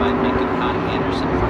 by Megan Anderson.